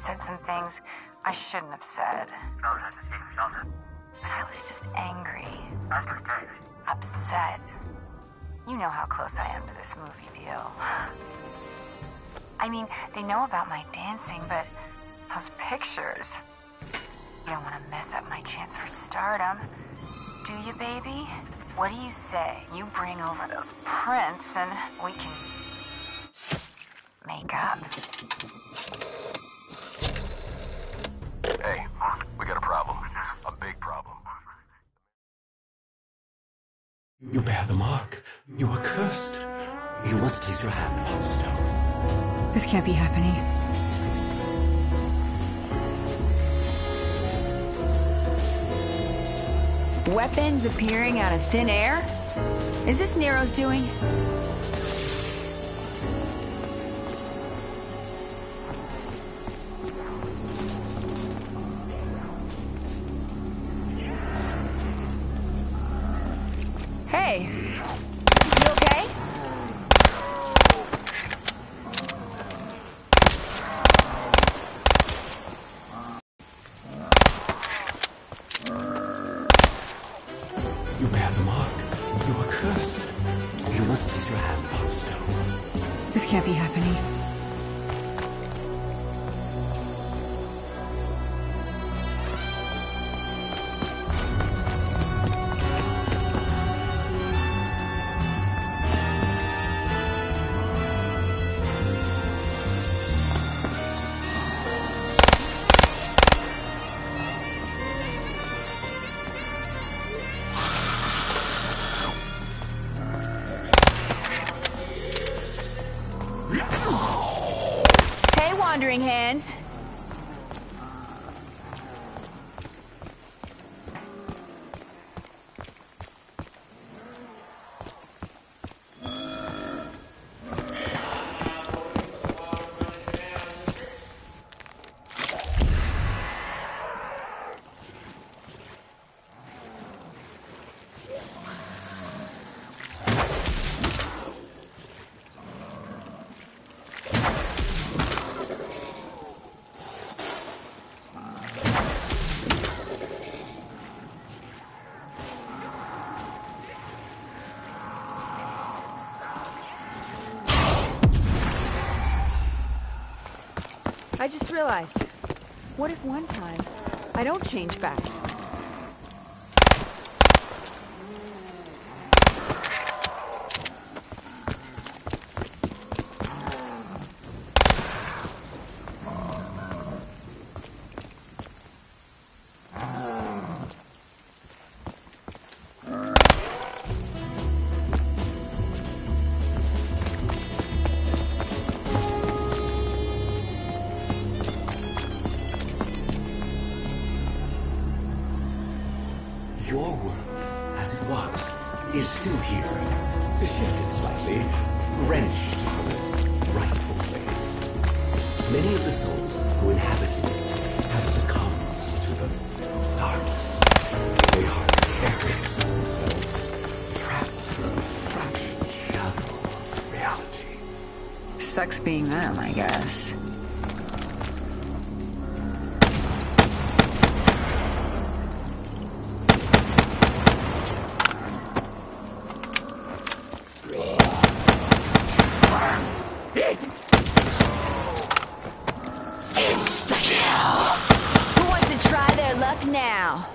said some things I shouldn't have said. But I was just angry. Upset. You know how close I am to this movie deal. I mean, they know about my dancing, but those pictures. You don't want to mess up my chance for stardom. Do you, baby? What do you say? You bring over those prints and we can make up. Can't be happening. Weapons appearing out of thin air? Is this Nero's doing? Hands. Realized. What if one time I don't change back? Sucks being them, I guess. Who wants to try their luck now?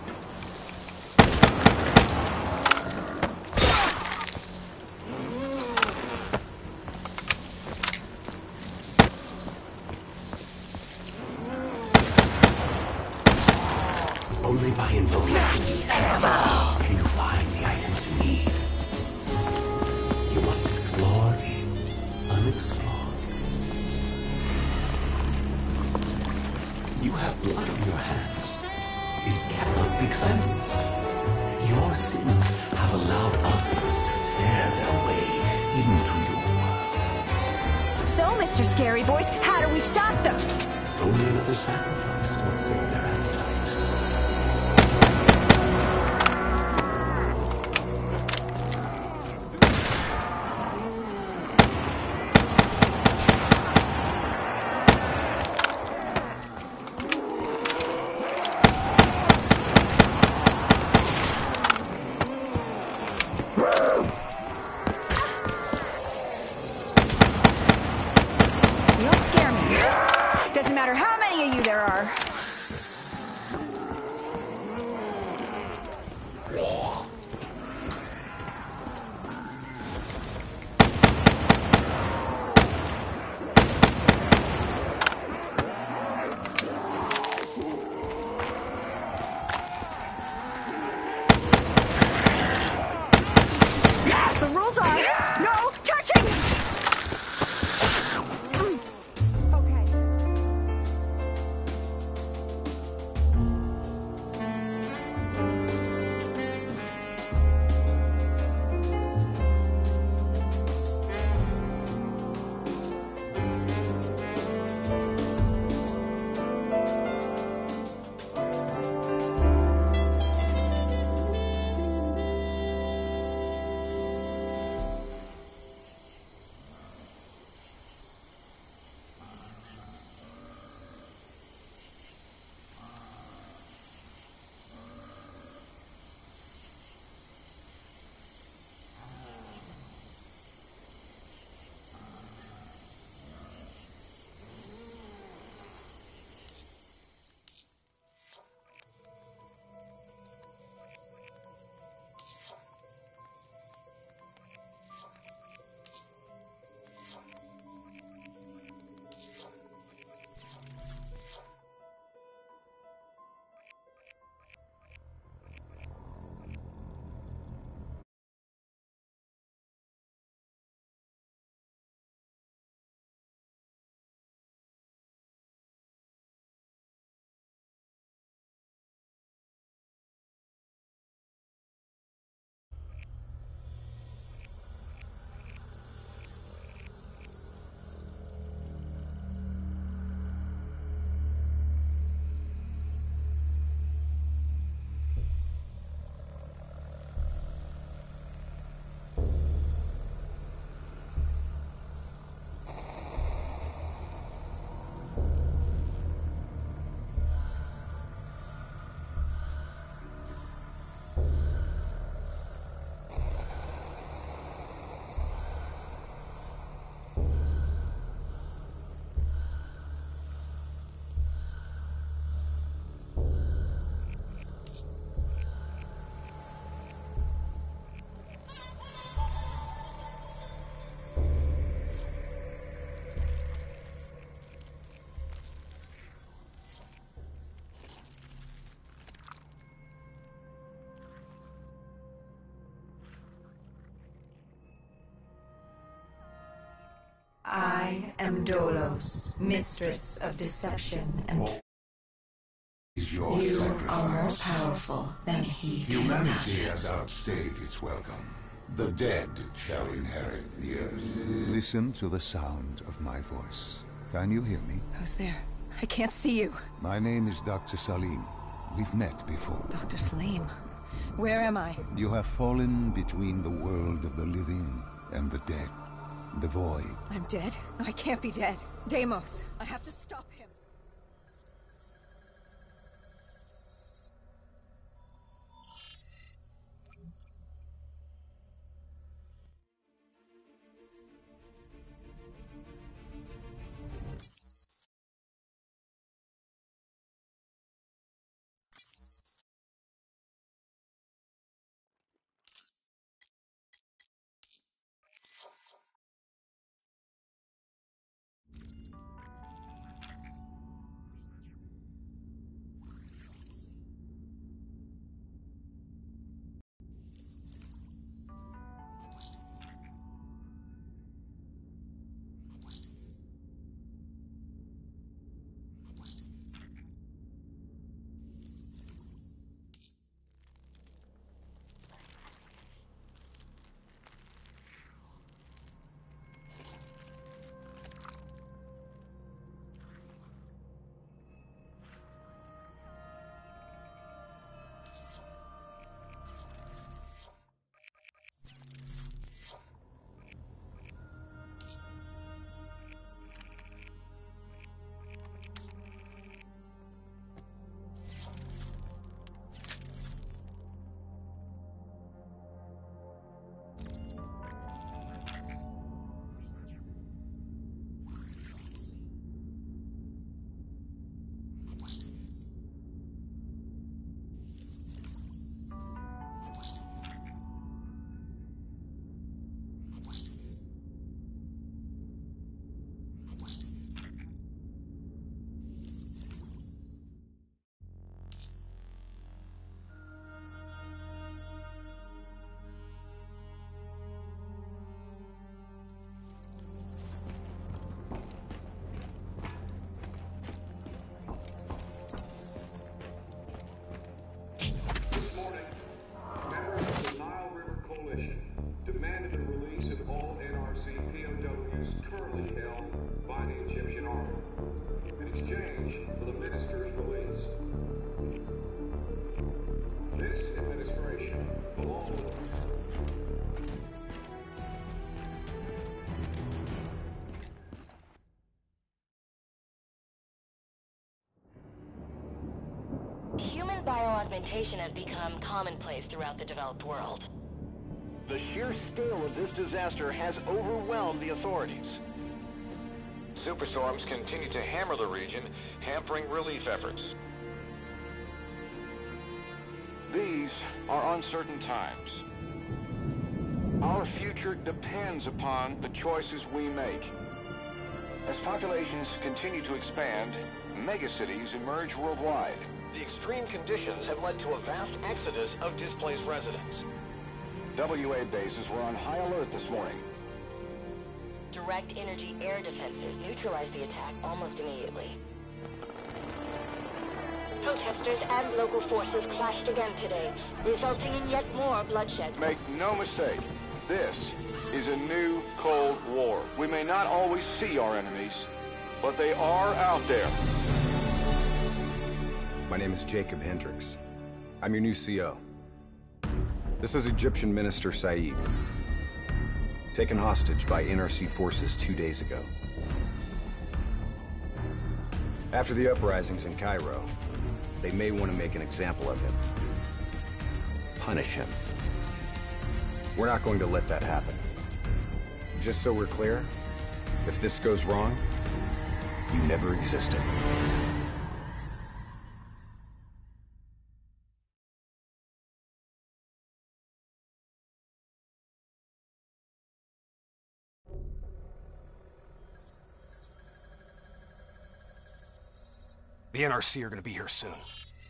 Am Dolos, mistress of deception and is your you sacrifice. are more powerful than he Humanity imagine. has outstayed its welcome. The dead shall inherit the earth. Listen to the sound of my voice. Can you hear me? Who's there? I can't see you. My name is Dr. Salim. We've met before. Dr. Salim. Where am I? You have fallen between the world of the living and the dead. The void. I'm dead? I can't be dead. Deimos, I have to stop him. Human bioaugmentation has become commonplace throughout the developed world. The sheer scale of this disaster has overwhelmed the authorities. Superstorms continue to hammer the region, hampering relief efforts. These are uncertain times. Our future depends upon the choices we make. As populations continue to expand, megacities emerge worldwide. The extreme conditions have led to a vast exodus of displaced residents. WA bases were on high alert this morning. Direct energy air defenses neutralized the attack almost immediately. Protesters and local forces clashed again today, resulting in yet more bloodshed. Make no mistake, this is a new Cold War. We may not always see our enemies, but they are out there. My name is Jacob Hendricks. I'm your new CO. This is Egyptian Minister Said. Taken hostage by NRC forces two days ago. After the uprisings in Cairo, they may want to make an example of him. Punish him. We're not going to let that happen. Just so we're clear, if this goes wrong, you never existed. The NRC are gonna be here soon.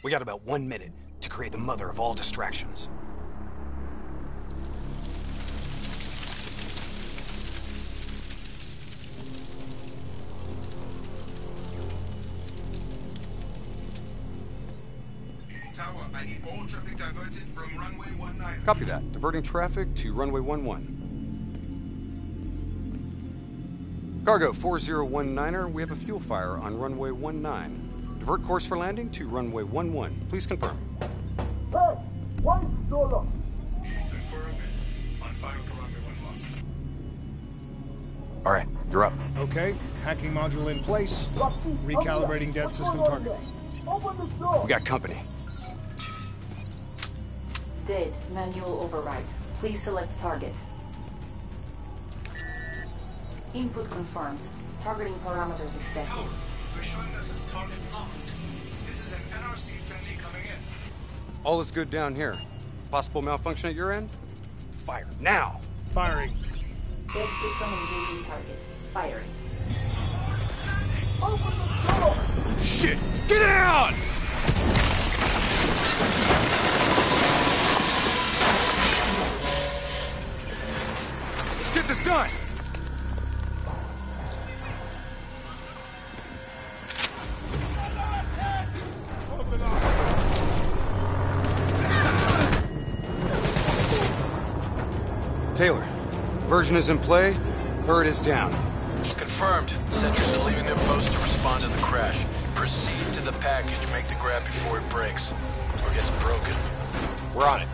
We got about one minute to create the mother of all distractions. All traffic diverted from runway 19. Copy that. Diverting traffic to runway 11. Cargo 4019er, we have a fuel fire on runway 19. Divert course for landing to runway 11. Please confirm. Hey, why so long? Confirmed. On fire for runway 11. All right, you're up. Okay, hacking module in place. Recalibrating dead system target. Open the door. We got company. Dead. Manual override. Please select target. Input confirmed. Targeting parameters accepted. You're showing us as target locked. This is an NRC friendly coming in. All is good down here. Possible malfunction at your end? Fire now! Firing. Dead system engaging target. Firing. Open the door. Shit! Get out! This done! Taylor, version is in play. Herd is down. Confirmed. Sentries are leaving their posts to respond to the crash. Proceed to the package. Make the grab before it breaks. Or gets broken. We're on it.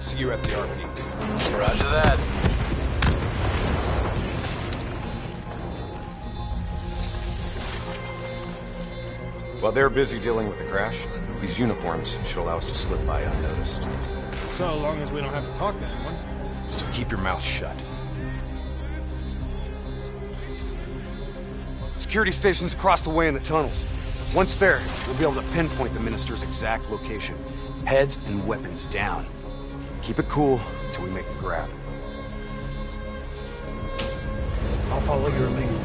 See you at the RP. Roger that. While they're busy dealing with the crash, these uniforms should allow us to slip by unnoticed. So long as we don't have to talk to anyone. So keep your mouth shut. Security stations across the way in the tunnels. Once there, we'll be able to pinpoint the minister's exact location. Heads and weapons down. Keep it cool until we make the grab. I'll follow your lead.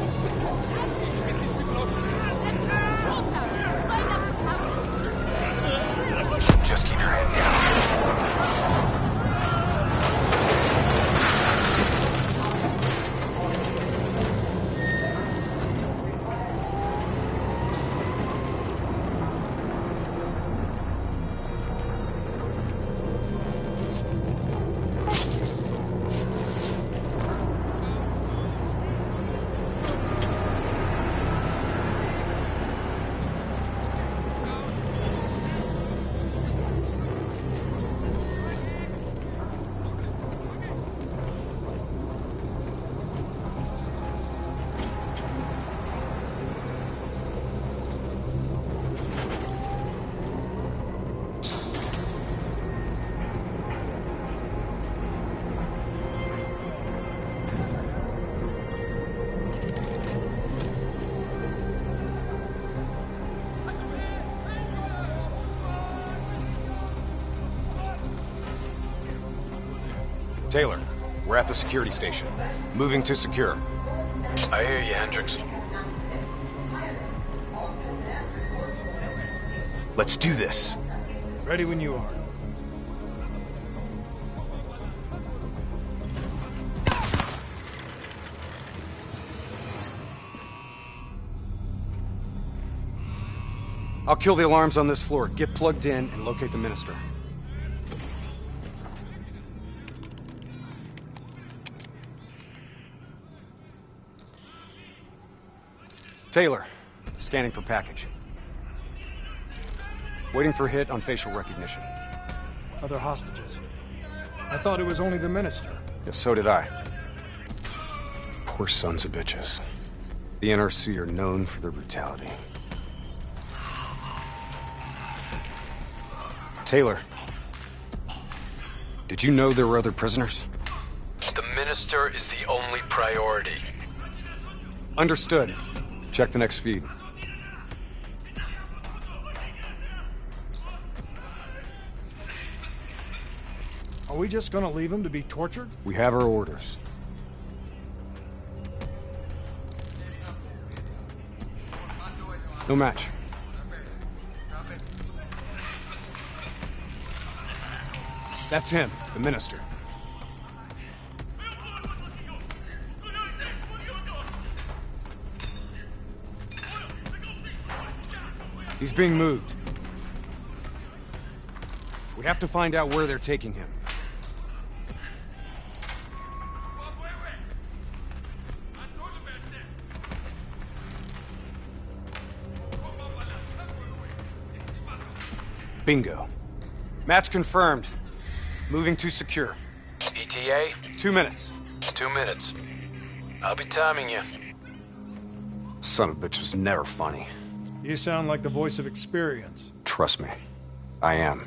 Taylor, we're at the security station. Moving to secure. I hear you, Hendricks. Let's do this. Ready when you are. I'll kill the alarms on this floor. Get plugged in and locate the minister. Taylor, scanning for package. Waiting for hit on facial recognition. Other hostages. I thought it was only the minister. Yeah, so did I. Poor sons of bitches. The NRC are known for their brutality. Taylor, did you know there were other prisoners? The minister is the only priority. Understood. Check the next feed. Are we just gonna leave him to be tortured? We have our orders. No match. That's him, the minister. He's being moved. We have to find out where they're taking him. Bingo. Match confirmed. Moving to secure. ETA? Two minutes. Two minutes. I'll be timing you. Son of a bitch was never funny. You sound like the voice of experience. Trust me. I am.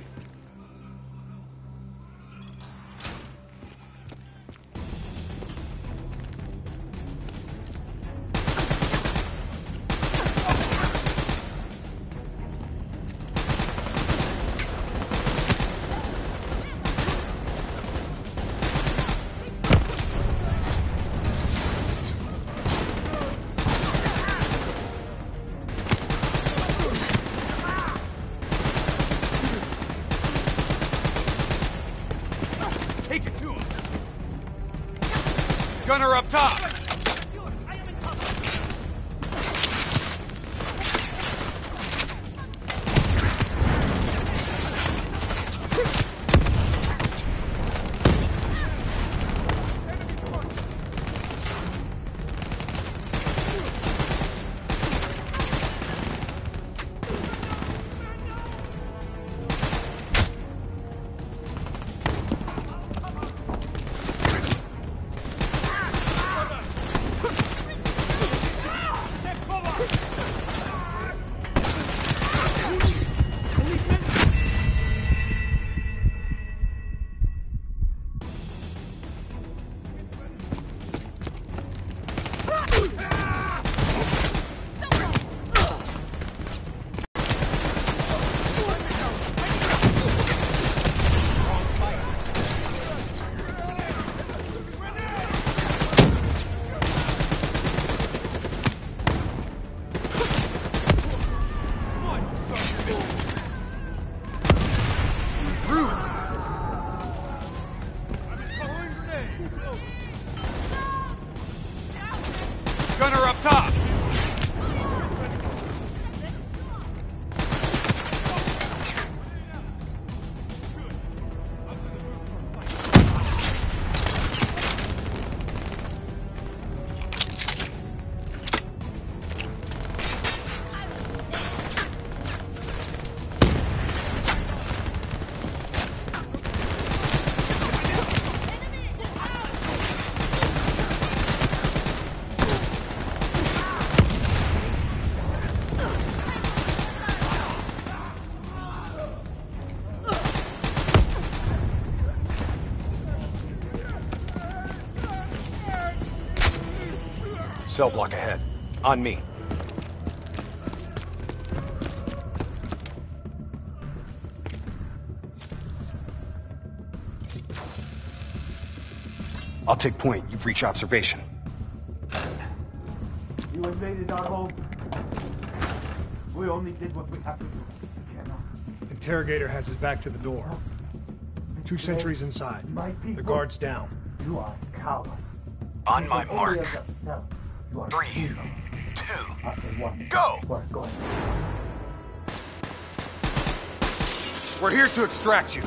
Cell block ahead. On me. I'll take point. You reach observation. You invaded our home. We only did what we had to do. Interrogator has his back to the door. Two sentries inside. The guard's down. You are a coward. On my mark. Three, two, go! We're here to extract you.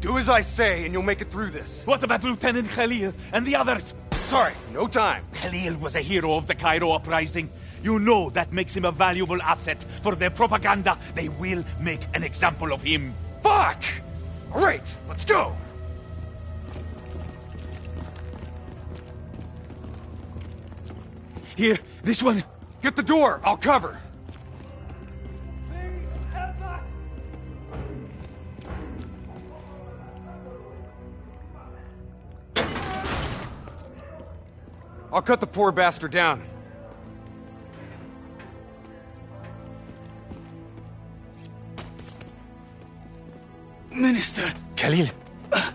Do as I say, and you'll make it through this. What about Lieutenant Khalil and the others? Sorry, no time. Khalil was a hero of the Cairo uprising. You know that makes him a valuable asset for their propaganda. They will make an example of him. Fuck! All right, let's go. Here, this one. Get the door. I'll cover. I'll cut the poor bastard down. Minister. Khalil. Uh,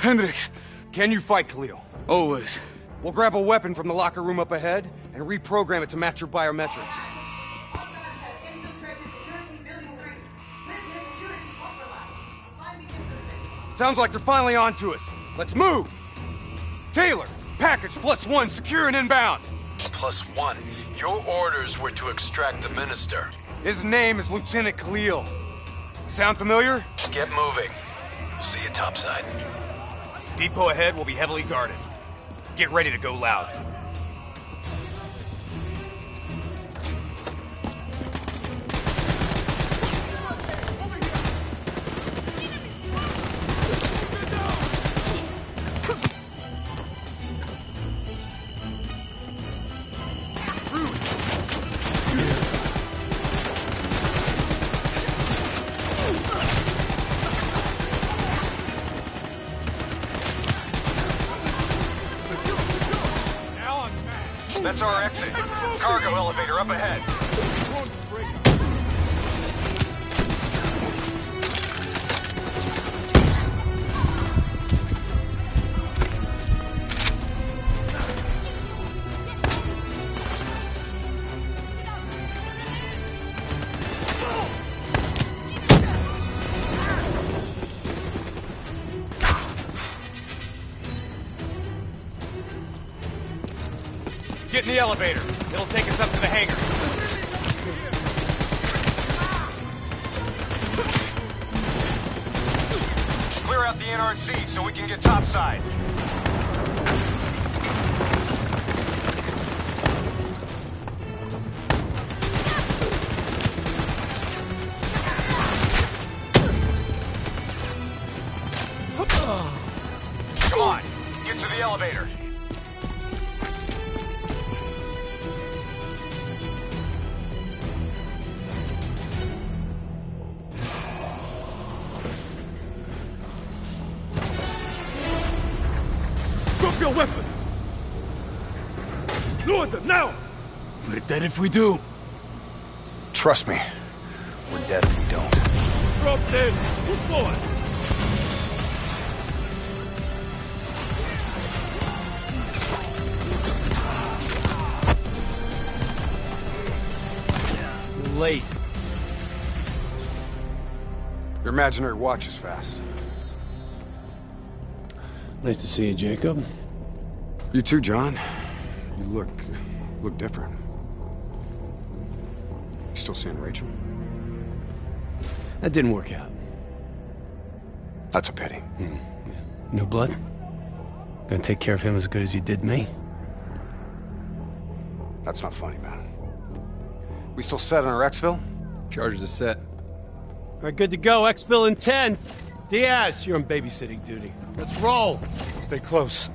Hendricks. Can you fight, Khalil? Always. We'll grab a weapon from the locker room up ahead and reprogram it to match your biometrics. Sounds like they're finally on to us. Let's move! Taylor, package plus one, secure and inbound. Plus one. Your orders were to extract the minister. His name is Lieutenant Khalil. Sound familiar? Get moving. See you topside. Depot ahead will be heavily guarded. Get ready to go loud. That's our exit. Cargo elevator up ahead. Elevator. It'll take us up to the hangar. Clear out the NRC so we can get topside. Them now! We're dead if we do. Trust me, we're dead if we don't. Drop them! Move forward! Late. Your imaginary watch is fast. Nice to see you, Jacob. You too, John. You look... look different. You still seeing Rachel? That didn't work out. That's a pity. Hmm. No blood? Gonna take care of him as good as you did me? That's not funny, man. We still set on our exfil? Charges are set. All right, good to go. Exfil in 10. Diaz, you're on babysitting duty. Let's roll. Stay close.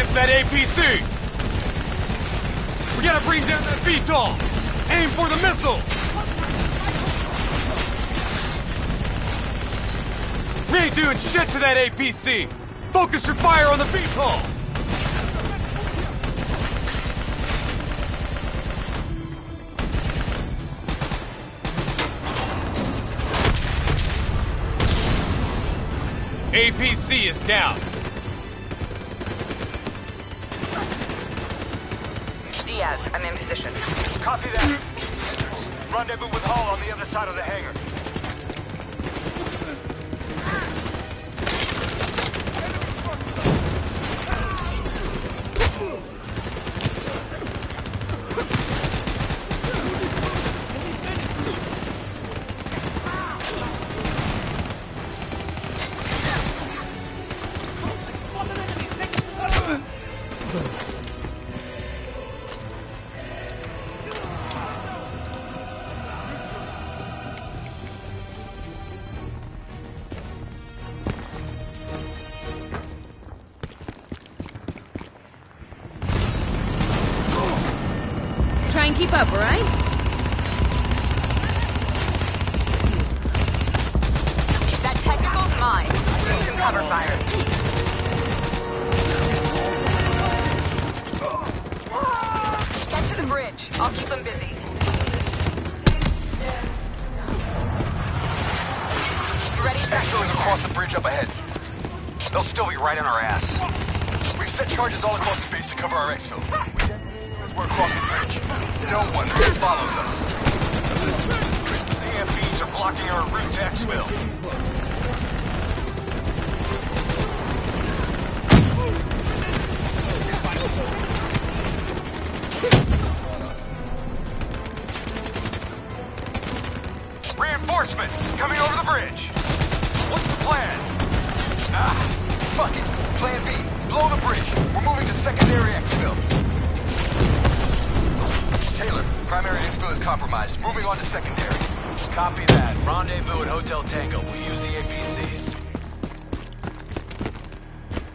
Against that APC! We gotta bring down that VTOL! Aim for the missiles! We ain't doing shit to that APC! Focus your fire on the VTOL! APC is down. I'm in position. Copy that. Rendezvous with Hall on the other side of the hangar. Keep up, alright? That technical's mine. Need some cover fire. Get to the bridge. I'll keep them busy. You ready? Exfil is across the bridge up ahead. They'll still be right on our ass. Set charges all across the base to cover our exfil. We're across the bridge. No one follows us. AFBs are blocking our route to exfil. Reinforcements coming over the bridge. What's the plan? Ah, fuck it. Plan B. Blow the bridge. We're moving to secondary exfil. Taylor, primary exfil is compromised. Moving on to secondary. Copy that. Rendezvous at Hotel Tango. We use the APCs.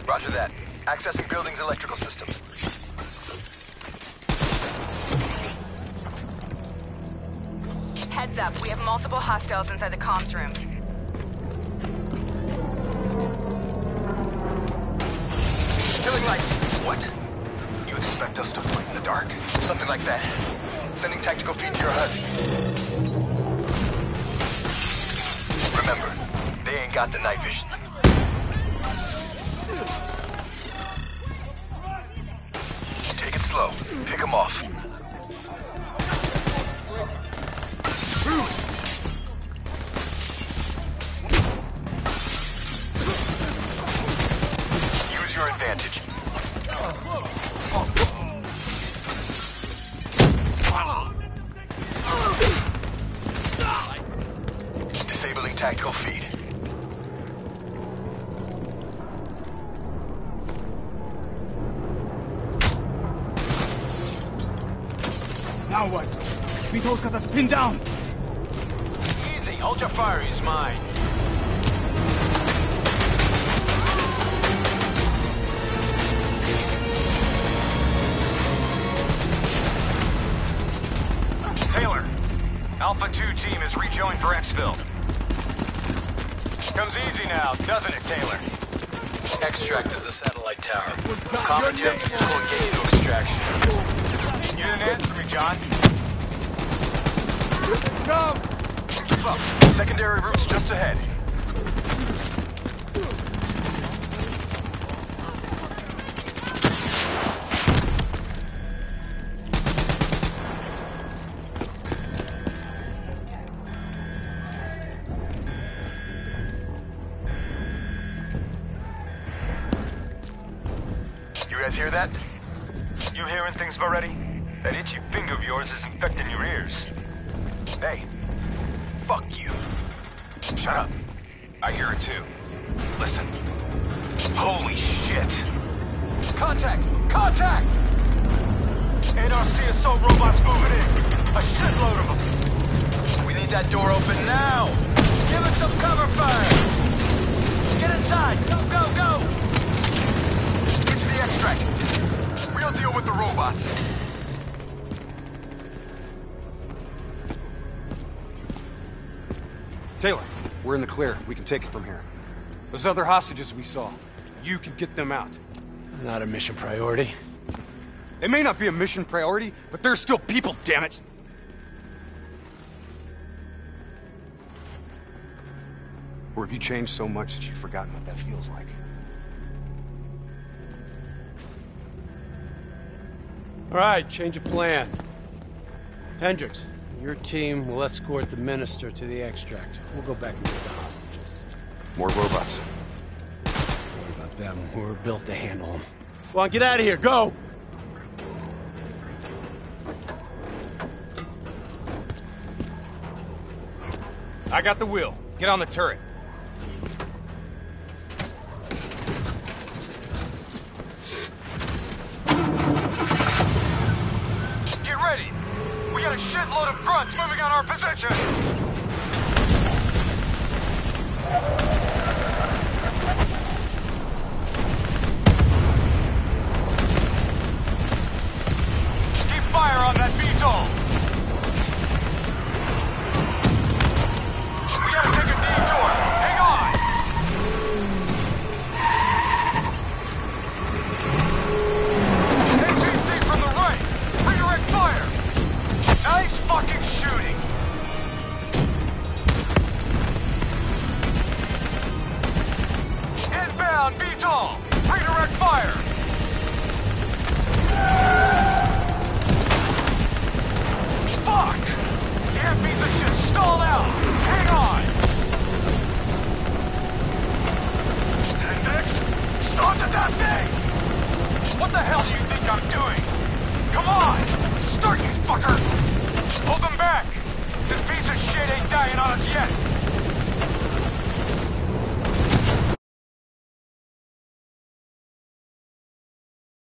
Roger that. Accessing building's electrical systems. Heads up, we have multiple hostiles inside the comms room. Like that. Sending tactical feed to your HUD. Remember, they ain't got the night vision. Take it slow. Pick them off. Vito's got us pinned down. Easy. Hold your fire. He's mine. Taylor, Alpha 2 team has rejoined for exfil. Comes easy now, doesn't it, Taylor? Extract is the satellite tower. Commandeer vehicle gate extraction. You didn't answer me, John. Come! Keep up. Secondary route's just ahead. You guys hear that? You hearing things already? That itchy finger of yours is infecting your ears. Hey, fuck you. Shut up. I hear it too. Listen. Holy shit. Contact! Contact! NRC assault robots moving in. A shitload of them. We need that door open now! Give us some cover fire. Get inside. Go, go, go. Get to the extract. We'll deal with the robots. Taylor, we're in the clear. We can take it from here. Those other hostages we saw, you can get them out. Not a mission priority. It may not be a mission priority, but they're still people, damn it! Or have you changed so much that you've forgotten what that feels like? All right, change of plan. Hendricks, your team will escort the minister to the extract. We'll go back and get the hostages. More robots. What about them? We're built to handle them. Come on, get out of here. Go! I got the wheel. Get on the turret. Get ready! We got a shitload of grunts moving on our position!